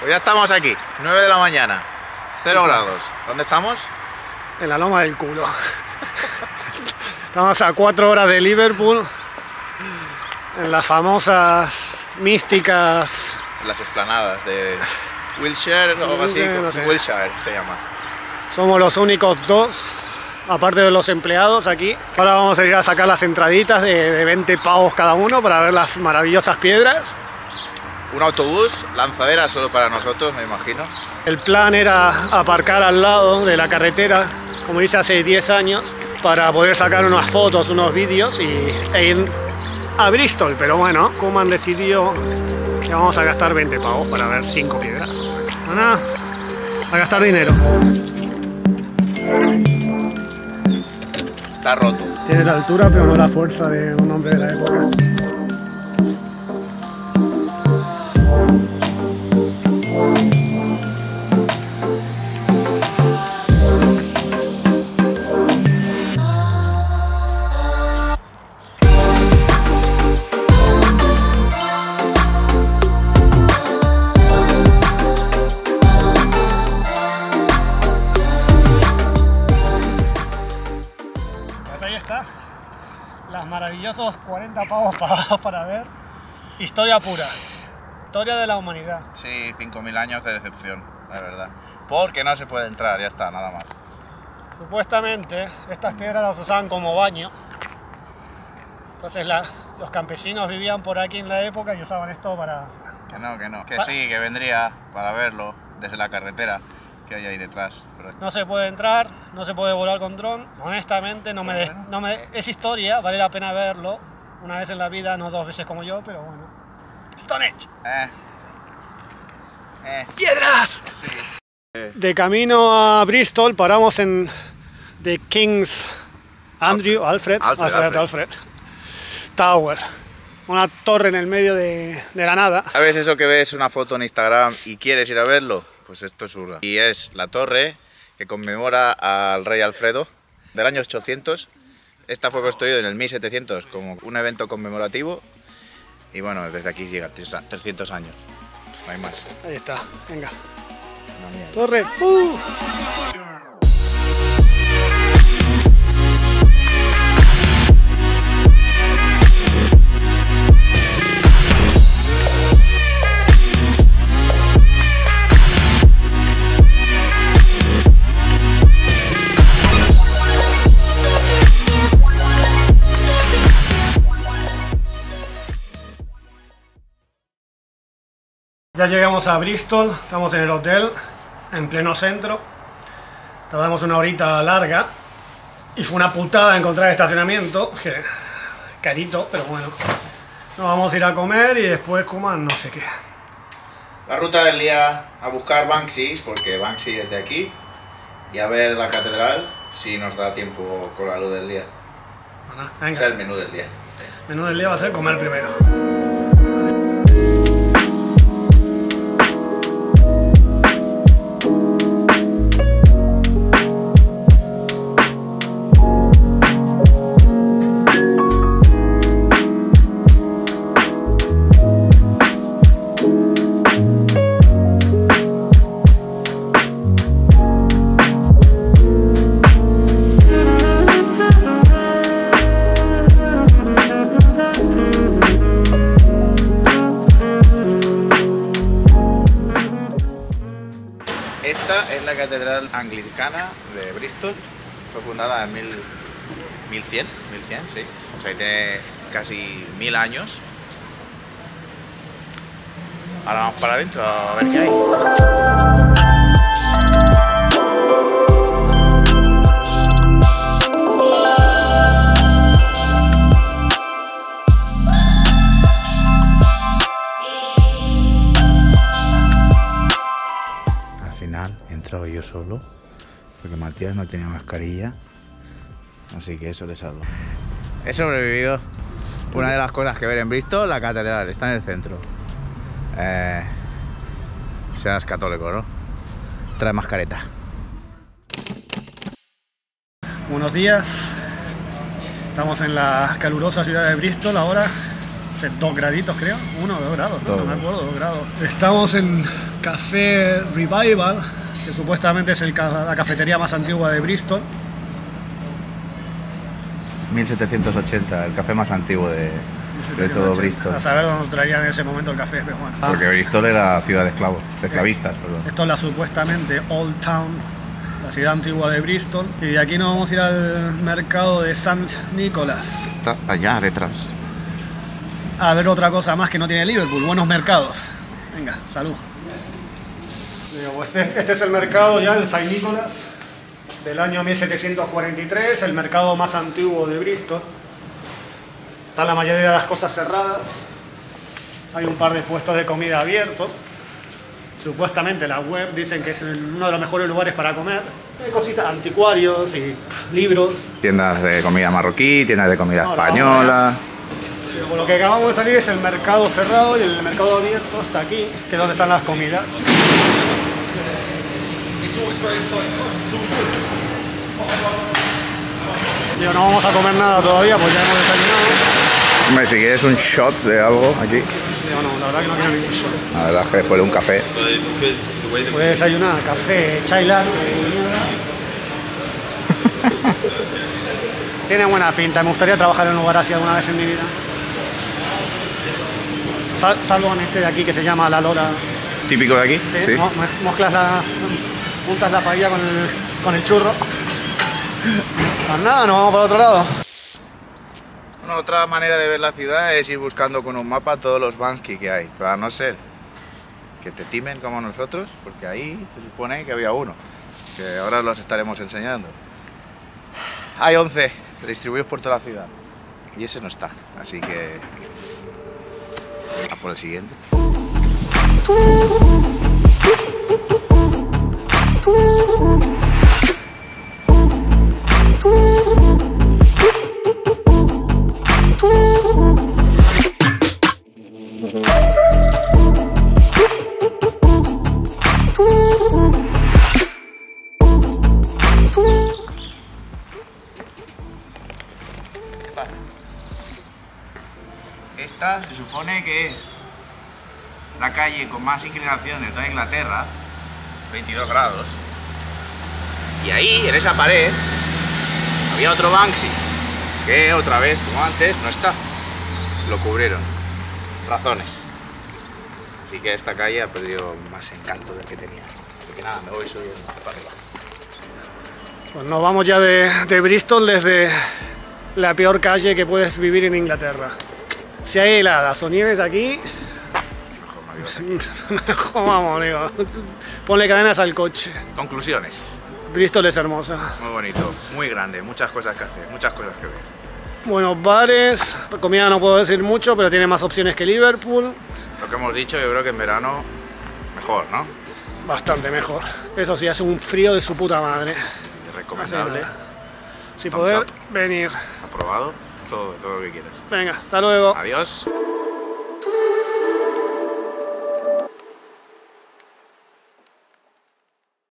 Pues ya estamos aquí, 9 de la mañana, 0 grados. ¿Dónde estamos? En la loma del culo. Estamos a 4 horas de Liverpool, en las famosas místicas. Las explanadas de Wilshire o algo así, No sé. Wilshire se llama. Somos los únicos dos, aparte de los empleados aquí. Ahora vamos a ir a sacar las entraditas de, de 20 pavos cada uno para ver las maravillosas piedras. Un autobús, lanzadera solo para nosotros, me imagino. El plan era aparcar al lado de la carretera, como hice hace 10 años, para poder sacar unas fotos, unos vídeos y, e ir a Bristol. Pero bueno, Kuman decidió que vamos a gastar 20 pavos para ver 5 piedras. Bueno, a gastar dinero. Está roto. Tiene la altura, pero no la fuerza de un hombre de la época. Maravillosos 40 pavos pagados para ver. Historia pura. Historia de la humanidad. Sí, 5.000 años de decepción, la verdad. Porque no se puede entrar, ya está, nada más. Supuestamente estas piedras las usaban como baño. Entonces la- los campesinos vivían por aquí en la época y usaban esto para... Que no, que no. Que sí, que vendría para verlo desde la carretera que hay ahí detrás. Pero No se puede entrar, no se puede volar con dron. Honestamente no me, no me... Es historia, vale la pena verlo. Una vez en la vida, no dos veces como yo, pero bueno. Stonehenge. Eh. Eh. ¡Piedras! Sí. De camino a Bristol paramos en The King's Andrew Alfred, Alfred, Alfred, Alfred. Alfred Tower. Una torre en el medio de, de la nada. ¿Sabes eso que ves una foto en Instagram y quieres ir a verlo? Pues esto es urra. Y es la torre que conmemora al rey Alfredo del año 800. Esta fue construida en el 1700 como un evento conmemorativo. Y bueno, desde aquí llega 300 años. No hay más. Ahí está, venga. Torre. ¡Uh! Ya llegamos a Bristol, estamos en el hotel, en pleno centro. Tardamos una horita larga y fue una putada encontrar estacionamiento, que carito, pero bueno. Nos vamos a ir a comer y después coman no sé qué. La ruta del día a buscar Banksy, porque Banksy es de aquí, y a ver la catedral si nos da tiempo con la luz del día. Bueno, Ese es venga, el menú del día. menú del día va a ser comer primero. Esta es la catedral anglicana de Bristol. Fue fundada en mil, 1100, 1100, sí. O sea, tiene casi mil años. Ahora vamos para adentro a ver qué hay. Final he entrado yo solo, porque Matías no tenía mascarilla, así que eso le salvo. He sobrevivido. Una de las cosas que ver en Bristol, la catedral, está en el centro. Eh, seas católico, ¿no? Trae mascareta. Buenos días. Estamos en la calurosa ciudad de Bristol ahora. hace dos graditos creo, uno o dos grados, ¿no? Dos. no me acuerdo, dos grados. Estamos en Café Revival, que supuestamente es el ca- la cafetería más antigua de Bristol. 1780, el café más antiguo de, de todo Bristol. A saber dónde traían en ese momento el café, pero bueno. Porque Bristol era ciudad de esclavos, de esclavistas, perdón. Esto es la supuestamente Old Town, la ciudad antigua de Bristol. Y de aquí nos vamos a ir al mercado de St. Nicholas. Está allá detrás. A ver otra cosa más que no tiene Liverpool, buenos mercados. Venga, salud. Pues este, este es el mercado ya, el St. Nicholas, del año 1743, el mercado más antiguo de Bristol. Están la mayoría de las cosas cerradas. Hay un par de puestos de comida abiertos. Supuestamente la web dicen que es uno de los mejores lugares para comer. Hay cositas, anticuarios y libros. Tiendas de comida marroquí, tiendas de comida No, la española. Por lo que acabamos de salir es el mercado cerrado y el mercado abierto está aquí, que es donde están las comidas. Digo, no vamos a comer nada todavía porque ya hemos desayunado. Hombre, si quieres un shot de algo aquí, no, la verdad que no quiero ningún shot. la verdad es que después de un café. Puedes desayunar café, chai latte. Tiene buena pinta, me gustaría trabajar en un lugar así alguna vez en mi vida. Sal- salvo en este de aquí que se llama La Lora. Típico de aquí, Sí, sí. mo- mo- mezclas la, juntas la paella con el, con el churro. Pues nada, nos vamos para otro lado. Bueno, otra manera de ver la ciudad es ir buscando con un mapa todos los Bansky que hay, pero a no ser que te timen como nosotros, porque ahí se supone que había uno, que ahora los estaremos enseñando. Hay 11 distribuidos por toda la ciudad y ese no está, así que a por el siguiente. Se supone que es la calle con más inclinación de toda Inglaterra, 22 grados. Y ahí, en esa pared, había otro Banksy, que otra vez, como antes, no está. Lo cubrieron. Razones. Así que esta calle ha perdido más encanto del que tenía. Así que nada, me voy subiendo para arriba. Pues nos vamos ya de, de Bristol desde la peor calle que puedes vivir en Inglaterra. Si hay heladas o nieves aquí, Mejor vamos, digo. Ponle cadenas al coche. Conclusiones. Bristol es hermosa. Muy bonito, muy grande, muchas cosas que hacer, muchas cosas que ver. Buenos bares, comida no puedo decir mucho, pero tiene más opciones que Liverpool. Lo que hemos dicho, yo creo que en verano mejor, ¿no? Bastante mejor. Eso sí, hace un frío de su puta madre. Recomendable, Si Thumbs poder up. venir. aprobado, todo, todo lo que quieras. Venga, hasta luego. Adiós.